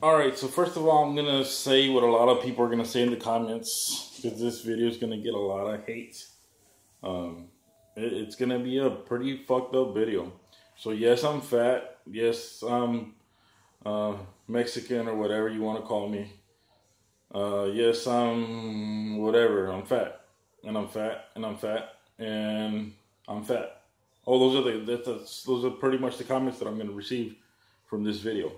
All right, so first of all, I'm gonna say what a lot of people are gonna say in the comments because this video is gonna get a lot of hate. Um, it, it's gonna be a pretty fucked up video. So yes, I'm fat. Yes, I'm uh, Mexican or whatever you want to call me. Uh, yes, I'm whatever. I'm fat, and I'm fat, and I'm fat, and I'm fat. Oh, those are the that's, those are pretty much the comments that I'm gonna receive from this video.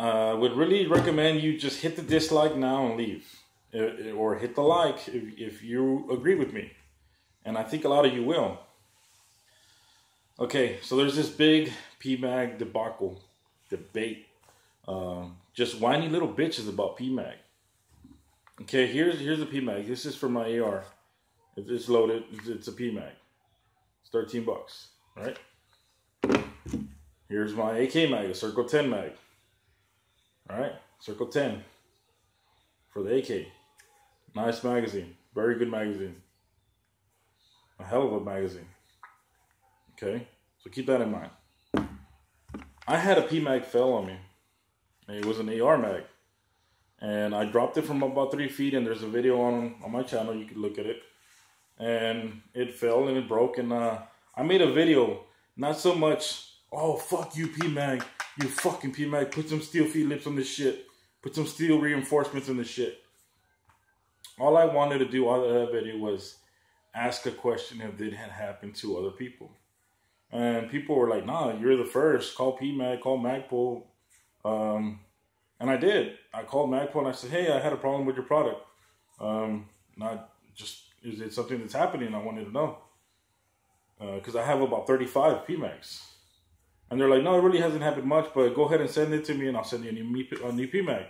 I uh, would really recommend you just hit the dislike now and leave, uh, or hit the like if, if you agree with me, and I think a lot of you will. Okay, so there's this big PMAG debacle, debate, um, just whiny little bitches about PMAG. Okay, here's here's the PMAG. This is for my AR. It's loaded. It's a PMAG. It's 13 bucks. right? Here's my AK mag, a Circle 10 mag. All right, Circle 10 for the AK. Nice magazine, very good magazine. A hell of a magazine. Okay, so keep that in mind. I had a PMAG fell on me. It was an AR mag. And I dropped it from about three feet, and there's a video on, on my channel. You can look at it. And it fell and it broke. And uh, I made a video, not so much, oh, fuck you, PMAG you fucking PMAG, put some steel feed lips on this shit. Put some steel reinforcements in this shit. All I wanted to do out of that video was ask a question if it had happened to other people. And people were like, nah, you're the first. Call PMAG, call Magpul. Um, and I did. I called Magpul and I said, hey, I had a problem with your product. Um, not just, is it something that's happening? I wanted to know. Because uh, I have about 35 PMAGs. And they're like, no, it really hasn't happened much, but go ahead and send it to me and I'll send you a new, a new PMAG.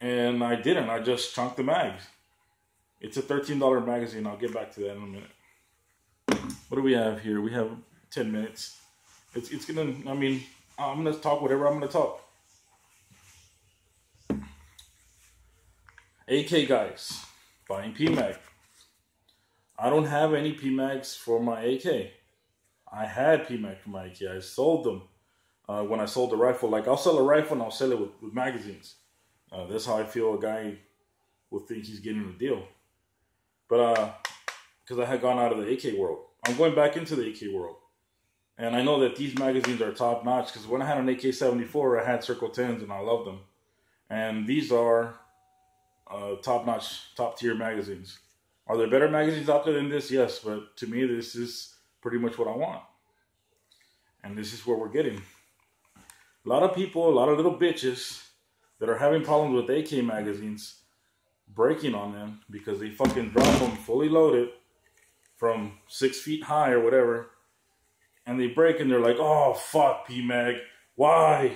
And I didn't. I just chunked the mags. It's a $13 magazine. I'll get back to that in a minute. What do we have here? We have 10 minutes. It's, it's going to, I mean, I'm going to talk whatever I'm going to talk. AK guys, buying PMAG. I don't have any PMAGs for my AK. I had my AK. I sold them uh, when I sold the rifle. Like I'll sell a rifle and I'll sell it with, with magazines. Uh, that's how I feel a guy will think he's getting a deal. But uh because uh, I had gone out of the AK world, I'm going back into the AK world. And I know that these magazines are top notch because when I had an AK 74, I had Circle 10s and I love them. And these are uh, top notch, top tier magazines. Are there better magazines out there than this? Yes, but to me, this is pretty much what I want. And this is where we're getting. A lot of people, a lot of little bitches that are having problems with AK magazines breaking on them because they fucking drop them fully loaded from six feet high or whatever. And they break and they're like, oh, fuck, PMAG. Why?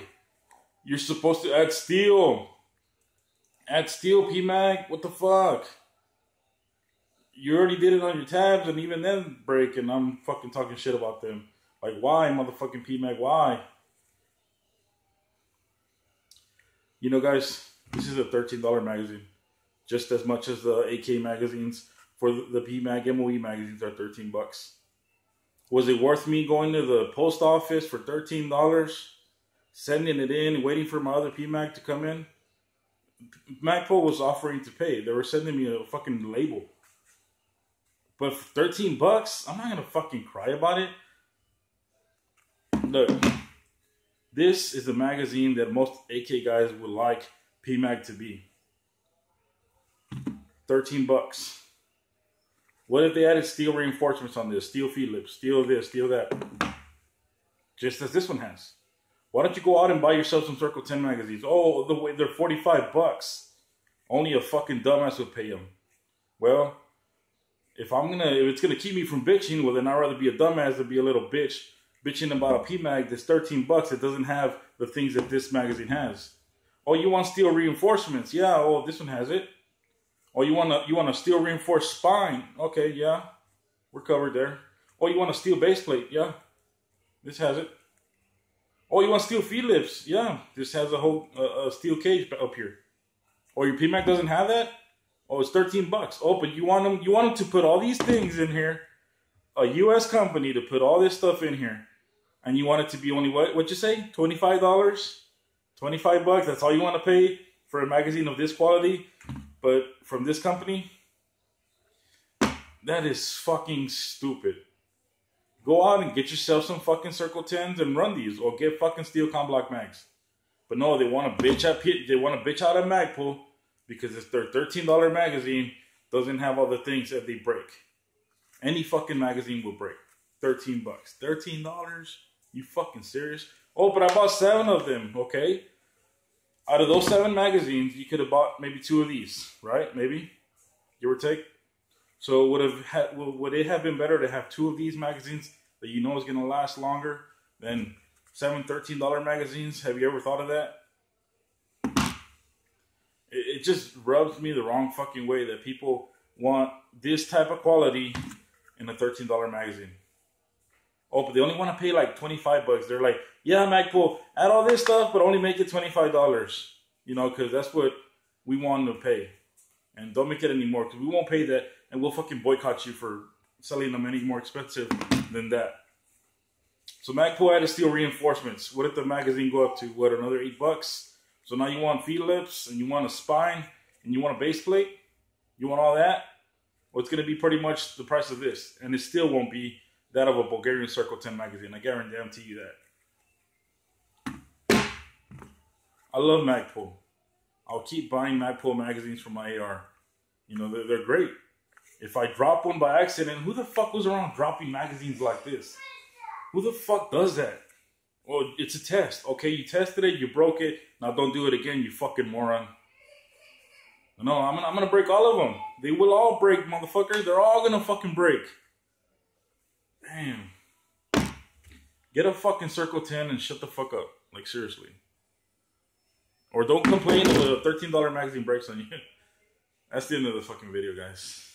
You're supposed to add steel. Add steel, PMAG? What the fuck? You already did it on your tabs, and even then break, and I'm fucking talking shit about them. Like, why, motherfucking PMAG? Why? You know, guys, this is a $13 magazine. Just as much as the AK magazines for the PMAG MOE magazines are 13 bucks. Was it worth me going to the post office for $13, sending it in, waiting for my other PMAG to come in? Magpul was offering to pay. They were sending me a fucking label. But for 13 bucks, I'm not gonna fucking cry about it. Look, this is the magazine that most AK guys would like PMAG to be. 13 bucks. What if they added steel reinforcements on this? Steel feed lips, steel this, steel that. Just as this one has. Why don't you go out and buy yourself some Circle 10 magazines? Oh, the way they're 45 bucks. Only a fucking dumbass would pay them. Well, if I'm gonna if it's gonna keep me from bitching, well then I'd rather be a dumbass than be a little bitch bitching about a PMAG that's 13 bucks that doesn't have the things that this magazine has. Oh, you want steel reinforcements? Yeah, oh this one has it. Oh, you want a you want a steel reinforced spine? Okay, yeah, we're covered there. Oh, you want a steel base plate? Yeah, this has it. Oh, you want steel feed lips? Yeah, this has a whole uh, a steel cage up here. Oh, your PMAG doesn't have that? Oh, it's 13 bucks. Oh, but you want them you want them to put all these things in here. A US company to put all this stuff in here. And you want it to be only what what you say? $25? 25 bucks, that's all you want to pay for a magazine of this quality, but from this company, that is fucking stupid. Go out and get yourself some fucking Circle 10s and run these, or get fucking Steel Block mags. But no, they want to bitch at they want to bitch out of Magpul because it's their thirteen dollar magazine doesn't have all the things that they break. Any fucking magazine will break. Thirteen bucks. Thirteen dollars? You fucking serious? Oh, but I bought seven of them. Okay. Out of those seven magazines, you could have bought maybe two of these, right? Maybe, give or take. So would have had, would it have been better to have two of these magazines that you know is going to last longer than seven $13 magazines? Have you ever thought of that? It, just rubs me the wrong fucking way that people want this type of quality in a $13 magazine. Oh, but they only want to pay like 25 bucks. They're like, yeah, Magpul, add all this stuff, but only make it $25. You know, because that's what we want to pay. And don't make it anymore because we won't pay that and we'll fucking boycott you for selling them any more expensive than that. So Magpul had to steal reinforcements. What did the magazine go up to? What, another eight bucks? So now you want feed lips and you want a spine and you want a base plate? You want all that? Well, it's going to be pretty much the price of this. And it still won't be that of a Bulgarian Circle 10 magazine. I guarantee you that. I love Magpul. I'll keep buying Magpul magazines from my AR. You know, they're, they're great. If I drop one by accident, who the fuck was around dropping magazines like this? Who the fuck does that? Well, it's a test. Okay, you tested it, you broke it. Now don't do it again, you fucking moron. No, I'm gonna, I'm gonna break all of them. They will all break, motherfucker. They're all gonna fucking break. Damn. Get a fucking Circle 10 and shut the fuck up. Like, seriously. Or don't complain if a $13 magazine breaks on you. That's the end of the fucking video, guys.